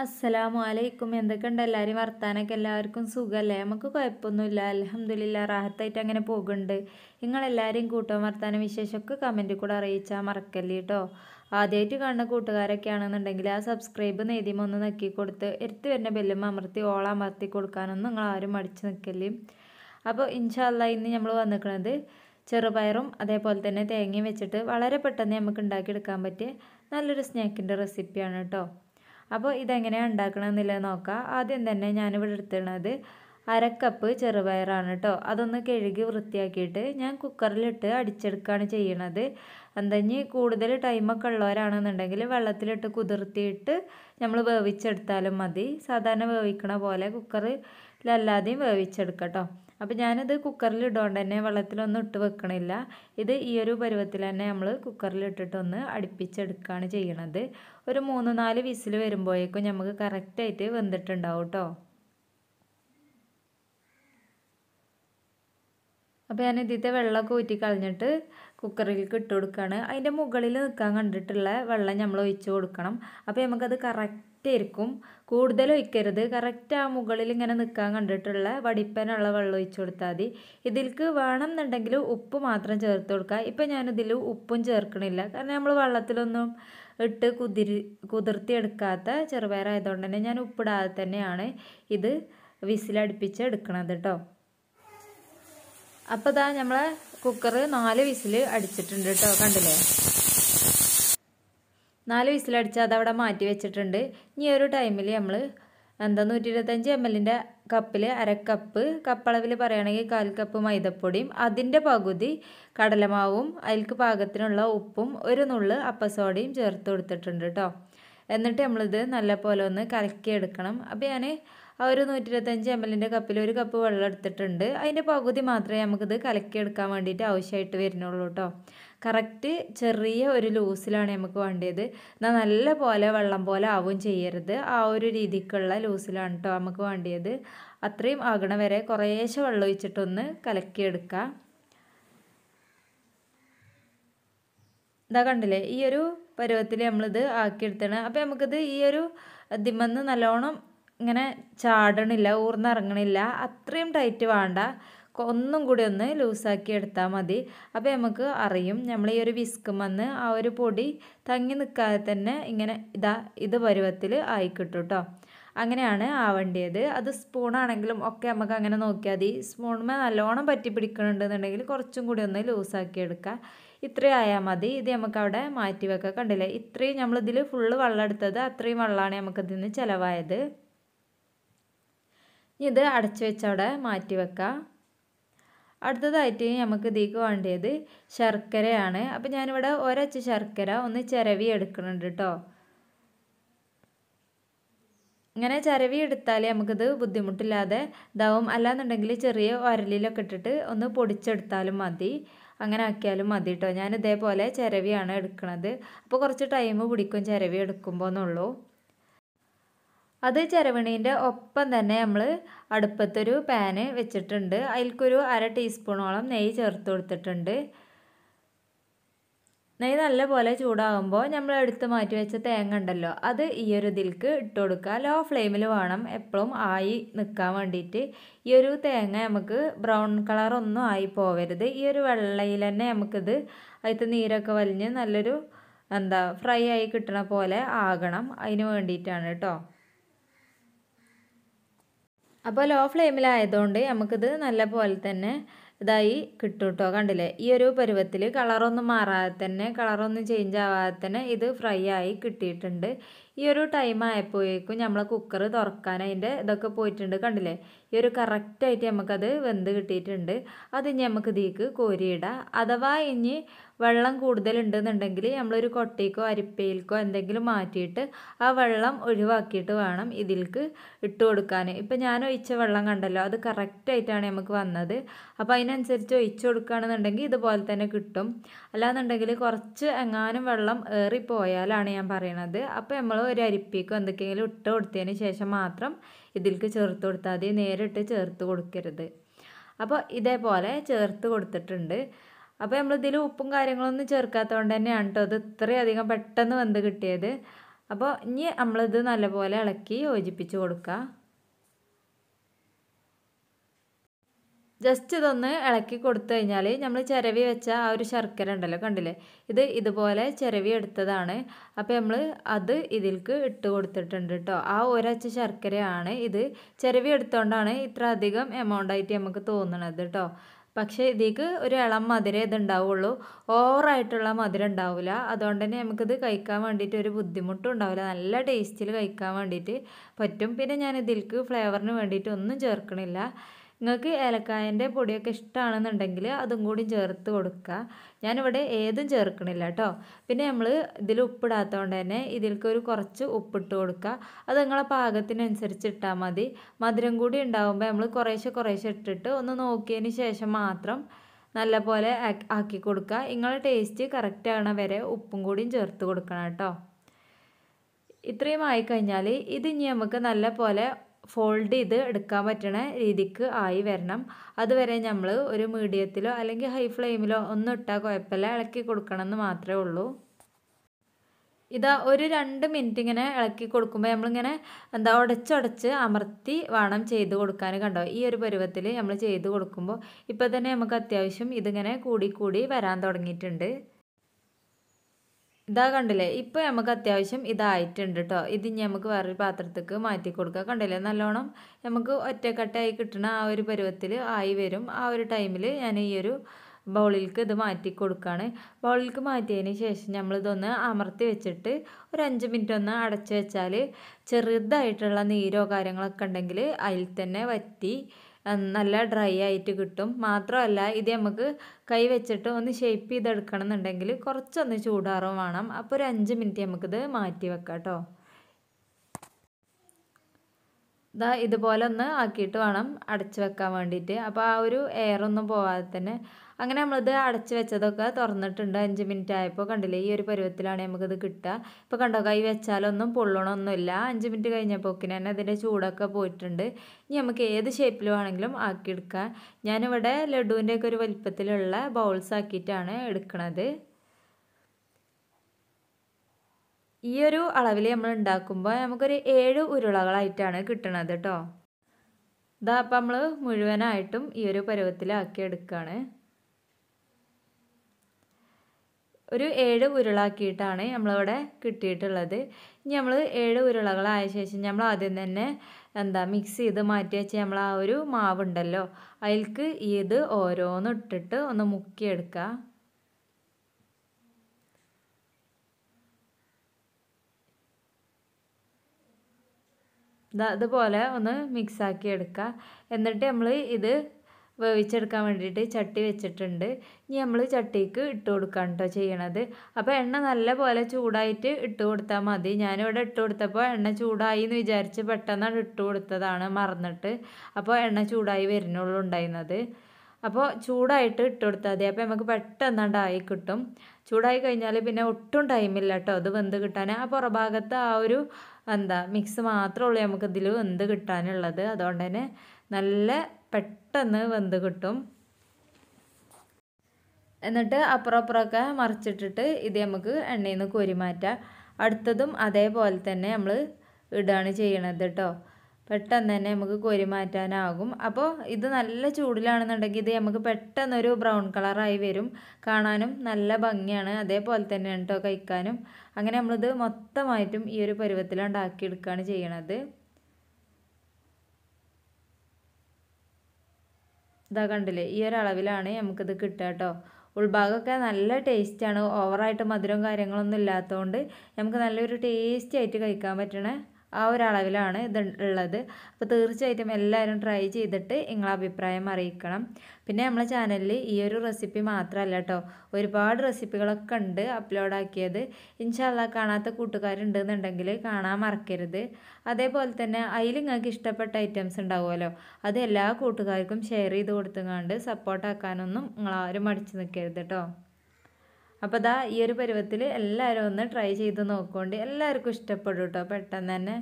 അസ്സലാമു അലൈക്കും എന്തൊക്കെയുണ്ട്? എല്ലാവരും വർത്താനൊക്കെ എല്ലാവർക്കും സുഖമല്ലേ നമുക്ക് കുഴപ്പമൊന്നുമില്ല. അലഹമ്മദില്ല റാഹത്തായിട്ട് അങ്ങനെ പോകുന്നുണ്ട്. നിങ്ങളെല്ലാവരും കൂട്ടം വർത്താന വിശേഷമൊക്കെ കമന്റിൽ കൂടെ അറിയിച്ചാൽ മറക്കല്ലേ കേട്ടോ ആദ്യമായിട്ട് കാണുന്ന കൂട്ടുകാരൊക്കെ ആണെന്നുണ്ടെങ്കിൽ ആ സബ്സ്ക്രൈബ് നെയ്തിമ ഒന്ന് നക്കി കൊടുത്ത് എടുത്ത് വരുന്ന ബെല്ലും അമർത്തി ഓളം അമർത്തി കൊടുക്കാനൊന്നും നിങ്ങൾ ആരും മടിച്ച് നിൽക്കല്ലേ അപ്പോൾ ഇൻഷാല്ല ഇന്ന് നമ്മൾ വന്നിരിക്കുന്നത് ചെറുപയറും അതേപോലെ തന്നെ തേങ്ങയും വെച്ചിട്ട് വളരെ പെട്ടെന്ന് നമുക്ക് ഉണ്ടാക്കിയെടുക്കാൻ പറ്റിയ നല്ലൊരു സ്നാക്കിന്റെ റെസിപ്പിയാണ് കേട്ടോ അപ്പോൾ ഇതെങ്ങനെയാണ് ഉണ്ടാക്കണമെന്നില്ല നോക്കാം. ആദ്യം തന്നെ ഞാനിവിടെ എടുത്തിരുന്നത് അരക്കപ്പ് ചെറുപയറാണ് കേട്ടോ അതൊന്ന് കഴുകി വൃത്തിയാക്കിയിട്ട് ഞാൻ കുക്കറിലിട്ട് അടിച്ചെടുക്കുകയാണ് ചെയ്യണത്. എന്തെഞ്ഞ് കൂടുതൽ ടൈമൊക്കെ ഉള്ളവരാണെന്നുണ്ടെങ്കിൽ വെള്ളത്തിലിട്ട് കുതിർത്തിയിട്ട് നമ്മൾ വേവിച്ചെടുത്താലും മതി. സാധാരണ വേവിക്കണ പോലെ കുക്കറിലല്ലാതെയും വേവിച്ചെടുക്കാം കേട്ടോ അപ്പോൾ ഞാനിത് കുക്കറിൽ ഇടുകൊണ്ട് തന്നെ വെള്ളത്തിലൊന്നും ഇട്ട് വെക്കണില്ല. ഇത് ഈ ഒരു പരുവത്തിൽ തന്നെ നമ്മൾ കുക്കറിൽ ഇട്ടിട്ടൊന്ന് അടുപ്പിച്ചെടുക്കുകയാണ് ചെയ്യണത്. ഒരു മൂന്ന് നാല് വിസിൽ വരുമ്പോഴേക്കും നമുക്ക് കറക്റ്റായിട്ട് വെന്തിട്ടുണ്ടാവും കേട്ടോ അപ്പോൾ ഞാൻ ഇതിന്റെ വെള്ളമൊക്കെ ഊറ്റി കളഞ്ഞിട്ട് കുക്കറിലേക്ക് ഇട്ട് കൊടുക്കുകയാണ് അതിന്റെ മുകളിൽ നിൽക്കാൻ കണ്ടിട്ടുള്ള വെള്ളം നമ്മൾ ഒഴിച്ച് കൊടുക്കണം. അപ്പോൾ നമുക്കത് കറക്റ്റ് ആയിരിക്കും കൂടുതൽ ഒഴിക്കരുത്. കറക്റ്റ് ആ മുകളിൽ ഇങ്ങനെ നിൽക്കാൻ കണ്ടിട്ടുള്ള വടിപ്പനുള്ള വെള്ളം ഒഴിച്ചു കൊടുത്താൽ മതി. ഇതിലേക്ക് വേണം എന്നുണ്ടെങ്കിൽ ഉപ്പ് മാത്രം ചേർത്ത് കൊടുക്കുക. ഇപ്പം ഞാനിതിൽ ഉപ്പും ചേർക്കണില്ല. കാരണം നമ്മൾ വെള്ളത്തിലൊന്നും ഇട്ട് കുതിരി കുതിർത്തിയെടുക്കാത്ത ചെറുപയറായതുകൊണ്ട് തന്നെ ഞാൻ ഉപ്പിടാതെ തന്നെയാണ് ഇത് വിസിലടുപ്പിച്ച് എടുക്കണത് കേട്ടോ അപ്പോൾ ഇതാ നമ്മളെ കുക്കർ നാല് വിസിൽ അടിച്ചിട്ടുണ്ട് കേട്ടോ കണ്ടില്ലേ? നാല് വിസിലടിച്ച് അവിടെ മാറ്റി വെച്ചിട്ടുണ്ട്. ഇനി ഒരു ടൈമിൽ നമ്മൾ എന്താ നൂറ്റി ഇരുപത്തഞ്ച് എം എല്ലിന്റെ കപ്പിൽ അരക്കപ്പ് കപ്പളവിൽ പറയുകയാണെങ്കിൽ കാൽ കപ്പ് മൈദപ്പൊടിയും അതിന്റെ പകുതി കടലമാവും അതിൽക്ക് പാകത്തിനുള്ള ഉപ്പും ഒരു നുള്ള് അപ്പസോഡയും ചേർത്ത് കൊടുത്തിട്ടുണ്ട് കേട്ടോ എന്നിട്ട് നമ്മളിത് നല്ല പോലെ ഒന്ന് കലക്കിയെടുക്കണം. അപ്പോൾ ഞാൻ ആ ഒരു നൂറ്റി ഇരുപത്തഞ്ച് എം എല്ലിന്റെ കപ്പിൽ ഒരു കപ്പ് വെള്ളം എടുത്തിട്ടുണ്ട്. അതിന്റെ പകുതി മാത്രമേ നമുക്കിത് കലക്കിയെടുക്കാൻ വേണ്ടിയിട്ട് ആവശ്യമായിട്ട് വരുന്നുള്ളൂ കേട്ടോ കറക്റ്റ് ചെറിയ ഒരു ലൂസിലാണ് നമുക്ക് വേണ്ടത് എന്നാൽ നല്ല പോലെ വെള്ളം പോലെ ആവും ചെയ്യരുത്. ആ ഒരു രീതിക്കുള്ള ലൂസിലാണ് കേട്ടോ നമുക്ക് വേണ്ടിയത്. അത്രയും ആകണ വരെ കുറേശ്ശെ വെള്ളം ഒഴിച്ചിട്ടൊന്ന് കലക്കിയെടുക്കുക ഇതാ കണ്ടില്ലേ? ഈ ഒരു പരുവത്തിൽ നമ്മളിത് ആക്കിയെടുത്താണ്. അപ്പോൾ നമുക്കിത് ഈ ഒരു ദിമ്മന്ന് നല്ലോണം ഇങ്ങനെ ചാടണില്ല ഊർന്നിറങ്ങണില്ല അത്രയും ടൈറ്റ് വേണ്ട. ഒന്നും കൂടി ഒന്ന് ലൂസാക്കി എടുത്താൽ മതി. അപ്പോൾ നമുക്ക് അറിയും നമ്മൾ ഈ ഒരു വിസ്കും വന്ന് ആ ഒരു പൊടി തങ്ങി നിൽക്കാതെ തന്നെ ഇങ്ങനെ ഇതാ ഇത് പരുവത്തിൽ ആയിക്കിട്ടും കേട്ടോ അങ്ങനെയാണ് ആവേണ്ടത് അത് സ്പൂണാണെങ്കിലും ഒക്കെ നമുക്ക് അങ്ങനെ നോക്കിയാൽ മതി. സ്പൂണുമേ നല്ലോണം പറ്റി പിടിക്കണുണ്ടെന്നുണ്ടെങ്കിൽ കുറച്ചും കൂടി ഒന്ന് ലൂസാക്കി എടുക്കുക ഇത്രയും ആയാൽ മതി. ഇത് നമുക്ക് അവിടെ മാറ്റി വെക്കുക കണ്ടില്ലേ? ഇത്രയും നമ്മളിതിൽ ഫുള്ള് വെള്ളം എടുത്തത് അത്രയും വെള്ളമാണ് നമുക്കിതിൽ നിന്ന് ചിലവായത്. ഇത് അടച്ചു വെച്ച് അവിടെ മാറ്റി വെക്കാം. അടുത്തതായിട്ട് നമുക്ക് ഇതിക്ക് വേണ്ടത് ശർക്കരയാണ്. അപ്പോൾ ഞാനിവിടെ ഒരച്ച് ശർക്കര ഒന്ന് ചിരവി എടുക്കുന്നുണ്ട് കേട്ടോ ഇങ്ങനെ ചിരവി എടുത്താൽ നമുക്കിത് ബുദ്ധിമുട്ടില്ലാതെ ഇതാവും. അല്ലാന്നുണ്ടെങ്കിൽ ചെറിയ ഒരലിലൊക്കെ ഇട്ടിട്ട് ഒന്ന് പൊടിച്ചെടുത്താലും മതി. അങ്ങനെ ആക്കിയാലും മതി കേട്ടോ ഞാൻ ഇതേപോലെ ചിരവിയാണ് എടുക്കുന്നത് അപ്പോൾ കുറച്ച് ടൈം പിടിക്കും ചിരവി എടുക്കുമ്പോൾ എന്നുള്ളൂ. അത് ചിരവണീന്റെ ഒപ്പം തന്നെ നമ്മൾ അടുപ്പത്തൊരു പാന് വെച്ചിട്ടുണ്ട്. അതിൽക്കൊരു അര ടീസ്പൂണോളം നെയ്യ് ചേർത്ത് കൊടുത്തിട്ടുണ്ട്. നെയ്യ് നല്ലപോലെ ചൂടാകുമ്പോൾ നമ്മൾ എടുത്ത് മാറ്റി വെച്ച തേങ്ങ ഉണ്ടല്ലോ അത് ഈ ഒരു ഇതിൽക്ക് ഇട്ട് കൊടുക്കുക. ലോ ഫ്ലെയിമിൽ വേണം എപ്പോഴും ആയി നിൽക്കാൻ വേണ്ടിയിട്ട്. ഈ ഒരു തേങ്ങ നമുക്ക് ബ്രൗൺ കളറൊന്നും ആയി പോവരുത്. ഈ ഒരു വെള്ളയിൽ തന്നെ നമുക്കിത് അതിലത്തെ നീരൊക്കെ വലിഞ്ഞ് നല്ലൊരു എന്താ ഫ്രൈ ആയി കിട്ടണ പോലെ ആകണം. അതിന് വേണ്ടിയിട്ടാണ് കേട്ടോ. അപ്പോൾ ലോ ഫ്ലെയിമിലായതുകൊണ്ട് നമുക്കിത് നല്ല പോലെ തന്നെ ഇതായി കിട്ടും കേട്ടോ കണ്ടില്ലേ? ഈ ഒരു പരുവത്തിൽ കളറൊന്നും മാറാതെ തന്നെ കളറൊന്നും ചേഞ്ച് ആവാതെ തന്നെ ഇത് ഫ്രൈ ആയി കിട്ടിയിട്ടുണ്ട്. ഈ ഒരു ടൈം ആയപ്പോഴേക്കും നമ്മളെ കുക്കർ തുറക്കാൻ അതിന്റെ ഇതൊക്കെ പോയിട്ടുണ്ട് കണ്ടില്ലേ? ഈ ഒരു കറക്റ്റായിട്ട് നമുക്കത് വെന്ത് കിട്ടിയിട്ടുണ്ട്. അത് ഇനി നമുക്ക് ഇതിലേക്ക് കോരിയിടാം. അഥവാ ഇനി വെള്ളം കൂടുതലുണ്ടെന്നുണ്ടെങ്കിൽ നമ്മളൊരു കൊട്ടയ്ക്കോ അരിപ്പയിൽക്കോ എന്തെങ്കിലും മാറ്റിയിട്ട് ആ വെള്ളം ഒഴിവാക്കിയിട്ട് വേണം ഇതിലേക്ക് ഇട്ട് കൊടുക്കാൻ ഇപ്പം ഞാൻ ഒഴിച്ച വെള്ളം കണ്ടല്ലോ അത് കറക്റ്റായിട്ടാണ് നമുക്ക് വന്നത്. അപ്പോൾ അതിനനുസരിച്ച് ഒഴിച്ചു കൊടുക്കുകയാണെന്നുണ്ടെങ്കിൽ ഇതുപോലെ തന്നെ കിട്ടും. അല്ലാന്നുണ്ടെങ്കിൽ കുറച്ച് എങ്ങാനും വെള്ളം ഏറിപ്പോയാലാണ് ഞാൻ പറയണത്. അപ്പോൾ നമ്മൾ ഒരു അരിപ്പിക്കോ എന്തൊക്കെയെങ്കിലും ഇട്ട് കൊടുത്തതിന് ശേഷം മാത്രം ഇതിലേക്ക് ചേർത്ത് കൊടുത്താൽ മതി. നേരിട്ട് ചേർത്ത് കൊടുക്കരുത്. അപ്പോൾ ഇതേപോലെ ചേർത്ത് കൊടുത്തിട്ടുണ്ട്. അപ്പോൾ നമ്മളിതിൽ ഉപ്പും കാര്യങ്ങളൊന്നും ചേർക്കാത്തതുകൊണ്ട് തന്നെയാണ് കേട്ടോ ഇത് ഇത്രയധികം പെട്ടെന്ന് വെന്ത് കിട്ടിയത്. അപ്പോൾ ഇനി നമ്മളിത് നല്ലപോലെ ഇളക്കി യോജിപ്പിച്ച് കൊടുക്കുക ജസ്റ്റ് ഇതൊന്ന് ഇളക്കി കൊടുത്തു കഴിഞ്ഞാൽ നമ്മൾ ചിരവി വെച്ച ആ ഒരു ശർക്കര ഉണ്ടല്ലോ കണ്ടില്ലേ? ഇത് ഇതുപോലെ ചിരവി എടുത്തതാണ്. അപ്പോൾ നമ്മൾ അത് ഇതിൽക്ക് ഇട്ട് കൊടുത്തിട്ടുണ്ട് കേട്ടോ ആ ഒരച്ച ശർക്കരയാണ് ഇത് ചിരവി എടുത്തുകൊണ്ടാണ് ഇത്ര അധികം എമൗണ്ട് ആയിട്ട് നമുക്ക് തോന്നണത് കേട്ടോ പക്ഷേ ഇതിലേക്ക് ഒരു ഇളം മധുരം ഇതുണ്ടാവുള്ളൂ ഓവറായിട്ടുള്ള മധുരം ഉണ്ടാവില്ല അതുകൊണ്ട് തന്നെ നമുക്കിത് കഴിക്കാൻ വേണ്ടിയിട്ട് ഒരു ബുദ്ധിമുട്ടും ഉണ്ടാവില്ല. നല്ല ടേസ്റ്റിൽ കഴിക്കാൻ വേണ്ടിയിട്ട് പറ്റും. പിന്നെ ഞാൻ ഇതിൽക്ക് ഫ്ലേവറിന് വേണ്ടിയിട്ട് ഒന്നും ചേർക്കണില്ല. നിങ്ങൾക്ക് ഏലക്കായന്റെ പൊടിയൊക്കെ ഇഷ്ടമാണെന്നുണ്ടെങ്കിൽ അതും കൂടി ചേർത്ത് കൊടുക്കുക. ഞാനിവിടെ ഏതും ചേർക്കണില്ല കേട്ടോ. പിന്നെ നമ്മൾ ഇതിൽ ഉപ്പിടാത്തതുകൊണ്ട് തന്നെ ഇതിൽക്ക് ഒരു കുറച്ച് ഉപ്പിട്ട് കൊടുക്കുക. അത് നിങ്ങളെ പാകത്തിനനുസരിച്ച് ഇട്ടാൽ മതി. മധുരം കൂടി ഉണ്ടാകുമ്പോൾ നമ്മൾ കുറേശ്ശെ കുറേശ്ശെ ഇട്ടിട്ട് ഒന്ന് നോക്കിയതിന് ശേഷം മാത്രം നല്ല പോലെ ആക്കി കൊടുക്കുക. നിങ്ങളെ ടേസ്റ്റ് കറക്റ്റ് ആകണ വരെ ഉപ്പും കൂടിയും ചേർത്ത് കൊടുക്കണം കേട്ടോ. ഇത്രയും ആയിക്കഴിഞ്ഞാൽ ഇത് ഇനി നമുക്ക് നല്ല പോലെ ഫോൾഡ് ചെയ്ത് എടുക്കാൻ പറ്റണ രീതിക്ക് ആയി വരണം. അതുവരെ നമ്മൾ ഒരു മീഡിയത്തിലോ അല്ലെങ്കിൽ ഹൈ ഫ്ലെയിമിലോ ഒന്നും ഇട്ടാൽ കുഴപ്പമില്ല. ഇളക്കി കൊടുക്കണം എന്ന് മാത്രമേ ഉള്ളൂ. ഇതാ ഒരു രണ്ട് മിനിറ്റ് ഇങ്ങനെ ഇളക്കി കൊടുക്കുമ്പോൾ നമ്മളിങ്ങനെ എന്താ ഉടച്ചുടച്ച് അമർത്തി വേണം ചെയ്ത് കൊടുക്കാൻ കണ്ടോ? ഈ ഒരു പരുവത്തിൽ നമ്മൾ ചെയ്ത് കൊടുക്കുമ്പോൾ ഇപ്പോൾ തന്നെ നമുക്ക് അത്യാവശ്യം ഇതിങ്ങനെ കൂടി കൂടി വരാൻ തുടങ്ങിയിട്ടുണ്ട്. ഇതാ കണ്ടില്ലേ? ഇപ്പോൾ നമുക്ക് അത്യാവശ്യം ഇതായിട്ടുണ്ട് കേട്ടോ ഇത് ഇനി നമുക്ക് വേറൊരു പാത്രത്തേക്ക് മാറ്റി കൊടുക്കുക കണ്ടില്ലേ? നല്ലോണം നമുക്ക് ഒറ്റക്കെട്ടായി കിട്ടുന്ന ആ ഒരു പരുവത്തിൽ ആയി വരും. ആ ഒരു ടൈമിൽ ഞാൻ ഈ ഒരു ബൗളിൽക്ക് ഇത് മാറ്റി കൊടുക്കുകയാണ് ബൗളിൽക്ക് മാറ്റിയതിന് ശേഷം നമ്മളിതൊന്ന് അമർത്തി വെച്ചിട്ട് ഒരു അഞ്ച് മിനിറ്റ് ഒന്ന് അടച്ചു വെച്ചാൽ ചെറുതായിട്ടുള്ള നീരോ കാര്യങ്ങളൊക്കെ ഉണ്ടെങ്കിൽ അതിൽ തന്നെ വറ്റി നല്ല ഡ്രൈ ആയിട്ട് കിട്ടും. മാത്രമല്ല ഇത് നമുക്ക് കൈ വെച്ചിട്ട് ഒന്ന് ഷേപ്പ് ചെയ്തെടുക്കണം എന്നുണ്ടെങ്കിൽ കുറച്ചൊന്ന് ചൂടാറും വേണം. അപ്പോൾ ഒരു അഞ്ച് മിനിറ്റ് നമുക്കിത് മാറ്റി വെക്കാം കേട്ടോ. ഇതാ ഇതുപോലെ ഒന്ന് ആക്കിയിട്ട് വേണം അടച്ച് വെക്കാൻ വേണ്ടിയിട്ട്. അപ്പോൾ ആ ഒരു എയറൊന്നും പോവാതെ തന്നെ അങ്ങനെ നമ്മളിത് അടച്ച് വെച്ചതൊക്കെ തുറന്നിട്ടുണ്ട്. അഞ്ച് മിനിറ്റ് ആയപ്പോൾ കണ്ടില്ലേ? ഈ ഒരു പരുവത്തിലാണ് നമുക്കിത് കിട്ടുക. ഇപ്പോൾ കണ്ടോ കൈ വെച്ചാലൊന്നും പൊള്ളണമൊന്നുമില്ല അഞ്ച് മിനിറ്റ് കഴിഞ്ഞപ്പോക്കിന് തന്നെ അതിന്റെ ചൂടൊക്കെ പോയിട്ടുണ്ട്. ഇനി നമുക്ക് ഏത് ഷേപ്പിൽ വേണമെങ്കിലും ആക്കിയെടുക്കാം ഞാനിവിടെ ലഡുവിന്റെയൊക്കെ ഒരു വലിപ്പത്തിലുള്ള ബൗൾസ് ആക്കിയിട്ടാണ് എടുക്കുന്നത് ഈ ഒരു അളവിൽ നമ്മൾ ഉണ്ടാക്കുമ്പോൾ നമുക്കൊരു ഏഴ് ഉരുളകളായിട്ടാണ് കിട്ടണത് കേട്ടോ ഇതാ അപ്പം നമ്മൾ മുഴുവനായിട്ടും ഈ ഒരു പരുവത്തിലാക്കി എടുക്കുകയാണ് ഒരു ഏഴ് ഉരുളാക്കിയിട്ടാണ് നമ്മളിവിടെ കിട്ടിയിട്ടുള്ളത്. ഇനി നമ്മൾ ഏഴ് ഉരുളകളായ ശേഷം നമ്മൾ ആദ്യം തന്നെ എന്താ മിക്സ് ചെയ്ത് മാറ്റി വെച്ച് നമ്മൾ ആ ഒരു മാവുണ്ടല്ലോ അതിൽക്ക് ഇത് ഓരോന്ന് ഇട്ടിട്ട് ഒന്ന് മുക്കിയെടുക്കുക ഇതുപോലെ ഒന്ന് മിക്സാക്കി എടുക്കുക എന്നിട്ട് നമ്മൾ ഇത് വേവിച്ചെടുക്കാൻ വേണ്ടിയിട്ട് ചട്ടി വെച്ചിട്ടുണ്ട്. ഇനി നമ്മൾ ചട്ടിക്ക് ഇട്ട് കൊടുക്കാൻ കേട്ടോ ചെയ്യണത്. അപ്പോൾ എണ്ണ നല്ല പോലെ ചൂടായിട്ട് ഇട്ട് കൊടുത്താൽ മതി. ഞാനിവിടെ ഇട്ട് കൊടുത്തപ്പോൾ എണ്ണ ചൂടായി എന്ന് വിചാരിച്ച് പെട്ടെന്നാണ് ഇട്ട് കൊടുത്തതാണ് മറന്നിട്ട്. അപ്പോൾ എണ്ണ ചൂടായി വരുന്നുള്ളൂ ഉണ്ടായിരുന്നത്. അപ്പോൾ ചൂടായിട്ട് ഇട്ട് കൊടുത്താൽ മതി. അപ്പോൾ നമുക്ക് പെട്ടെന്നുണ്ടായി കിട്ടും. ചൂടായി കഴിഞ്ഞാൽ പിന്നെ ഒട്ടും ടൈമില്ല കേട്ടോ അത് വെന്ത് കിട്ടാൻ ആ പുറഭാഗത്ത് ആ ഒരു എന്താ മിക്സ് മാത്രമേ ഉള്ളൂ നമുക്ക് ഇതിൽ വെന്ത് കിട്ടാനുള്ളത്. അതുകൊണ്ട് തന്നെ നല്ല പെട്ടെന്ന് വെന്ത് കിട്ടും. എന്നിട്ട് അപ്പുറം അപ്പുറമൊക്കെ മറിച്ചിട്ടിട്ട് ഇത് നമുക്ക് എണ്ണയിൽ നിന്ന് കോരി മാറ്റാം അടുത്തതും അതേപോലെ തന്നെ നമ്മൾ ഇടുകയാണ് ചെയ്യണത് കേട്ടോ. പെട്ടെന്ന് തന്നെ നമുക്ക് കോരി മാറ്റാനാകും. അപ്പോൾ ഇത് നല്ല ചൂടിലാണെന്നുണ്ടെങ്കിൽ ഇത് നമുക്ക് പെട്ടെന്നൊരു ബ്രൗൺ കളറായി വരും. കാണാനും നല്ല ഭംഗിയാണ്. അതേപോലെ തന്നെ കേട്ടോ കഴിക്കാനും. അങ്ങനെ നമ്മളിത് മൊത്തമായിട്ടും ഈ ഒരു പരുവത്തിൽ ഉണ്ടാക്കിയെടുക്കുകയാണ് ചെയ്യണത്. ഇതാ കണ്ടില്ലേ? ഈ ഒരു അളവിലാണ് നമുക്കിത് കിട്ടുക കേട്ടോ ഉൾഭാഗമൊക്കെ നല്ല ടേസ്റ്റാണ് ഓവറായിട്ട് മധുരവും കാര്യങ്ങളൊന്നും ഇല്ലാത്തതുകൊണ്ട് നമുക്ക് നല്ലൊരു ടേസ്റ്റി ആയിട്ട് കഴിക്കാൻ പറ്റണ. ആ ഒരു അളവിലാണ് ഇത് ഉള്ളത്. അപ്പോൾ തീർച്ചയായിട്ടും എല്ലാവരും ട്രൈ ചെയ്തിട്ട് നിങ്ങളെ അഭിപ്രായം അറിയിക്കണം. പിന്നെ നമ്മളെ ചാനലിൽ ഈ ഒരു റെസിപ്പി മാത്രമല്ല കേട്ടോ ഒരുപാട് റെസിപ്പികളൊക്കെ ഉണ്ട് അപ്ലോഡ് ആക്കിയത്. ഇൻഷാല്ല കാണാത്ത കൂട്ടുകാരുണ്ടെന്നുണ്ടെങ്കിൽ കാണാൻ മറക്കരുത്. അതേപോലെ തന്നെ അതിൽ നിങ്ങൾക്ക് ഇഷ്ടപ്പെട്ട ഐറ്റംസ് ഉണ്ടാവുമല്ലോ. അത് എല്ലാ കൂട്ടുകാർക്കും ഷെയർ ചെയ്ത് കൊടുത്തുകൊണ്ട് സപ്പോർട്ടാക്കാനൊന്നും നിങ്ങളാരും മടിച്ച് നിൽക്കരുത് കേട്ടോ അപ്പോൾ ദാ ഈ ഒരു പരുവത്തിൽ എല്ലാവരും ഒന്ന് ട്രൈ ചെയ്ത് നോക്കുകൊണ്ട് എല്ലാവർക്കും ഇഷ്ടപ്പെടും കേട്ടോ പെട്ടെന്ന് തന്നെ.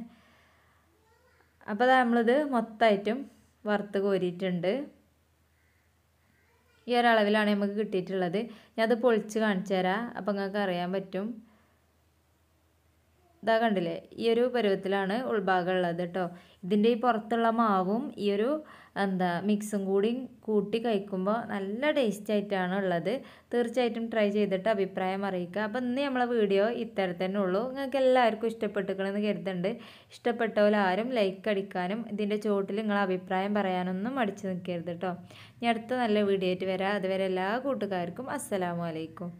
അപ്പോൾ ദാ നമ്മളിത് മൊത്തമായിട്ടും വറുത്ത് കോരിയിട്ടുണ്ട്. ഈ ഒരളവിലാണ് നമുക്ക് കിട്ടിയിട്ടുള്ളത്. അത് പൊളിച്ച് കാണിച്ചു തരാം അപ്പോൾ നിങ്ങൾക്ക് അറിയാൻ പറ്റും. ഇതാ കണ്ടില്ലേ ഈ ഒരു പരുവത്തിലാണ് ഉൾഭാഗം ഉള്ളത് കേട്ടോ ഇതിന്റെ ഈ പുറത്തുള്ള മാവും ഈ ഒരു എന്താ മിക്സും കൂടി കൂട്ടി കഴിക്കുമ്പോൾ നല്ല ടേസ്റ്റ് ആയിട്ടാണ് ഉള്ളത്. തീർച്ചയായിട്ടും ട്രൈ ചെയ്തിട്ട് അഭിപ്രായം അറിയിക്കുക. അപ്പോൾ ഇന്ന് നമ്മളെ വീഡിയോ ഇത്തരം തന്നെ ഉള്ളൂ. നിങ്ങൾക്ക് എല്ലാവർക്കും ഇഷ്ടപ്പെട്ടിരിക്കണമെന്ന് കരുതുന്നുണ്ട്. ഇഷ്ടപ്പെട്ടവർ ആരും ലൈക്ക് അടിക്കാനും ഇതിന്റെ ചുവട്ടിൽ നിങ്ങളെ അഭിപ്രായം പറയാനൊന്നും മടിച്ചു നിൽക്കരുത് കേട്ടോ ഇനി അടുത്ത നല്ല വീഡിയോ ആയിട്ട് വരാം. അതുവരെ എല്ലാ കൂട്ടുകാർക്കും അസ്സലാമു അലൈക്കും.